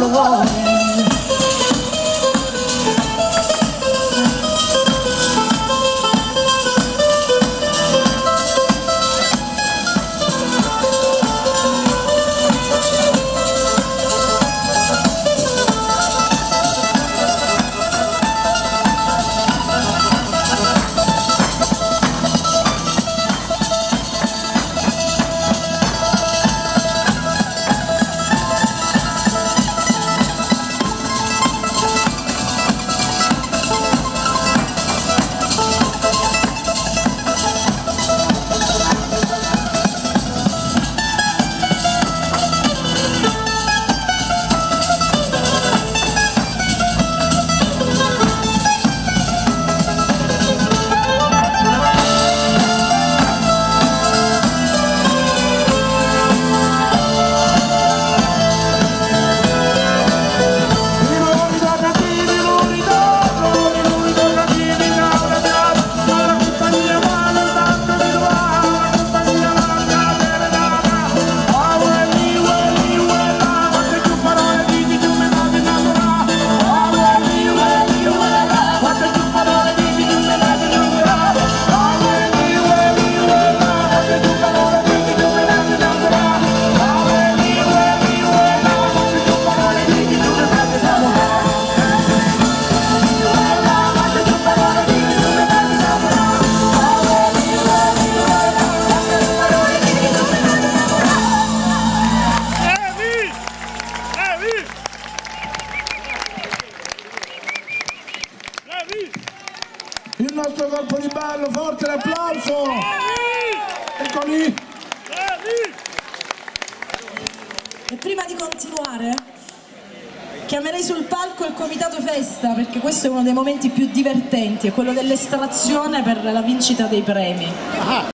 the wall. E prima di continuare, chiamerei sul palco il comitato festa perché questo è uno dei momenti più divertenti, è quello dell'estrazione per la vincita dei premi.